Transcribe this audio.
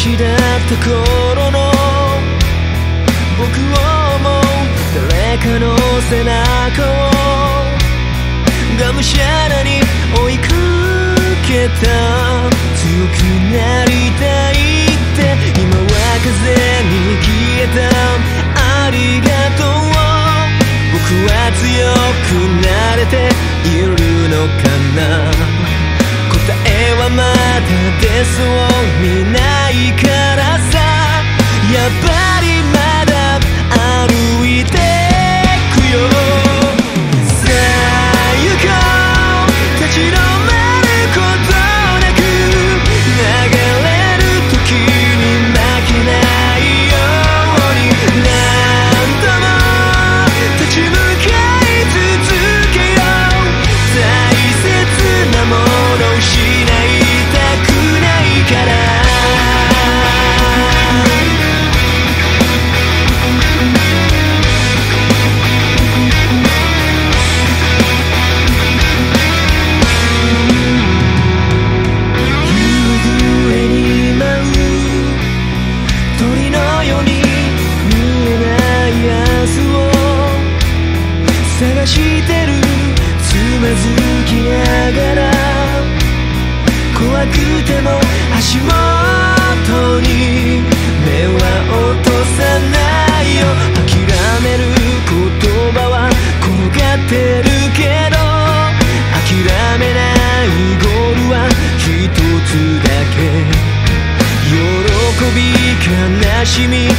失った頃の僕を思う誰かの背中をがむしゃらに追いかけた強くなりたいって今は風に消えたありがとう僕は強くなれているのかな答えはまだ出そうに探してる。つまずきながら怖くても足元に目は落とさないよ。諦める言葉は転がってるけど諦めないゴールは一つだけ。喜び悲しみ